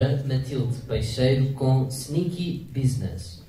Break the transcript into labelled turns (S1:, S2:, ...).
S1: Matilde Peixeiro com Sneaky Business.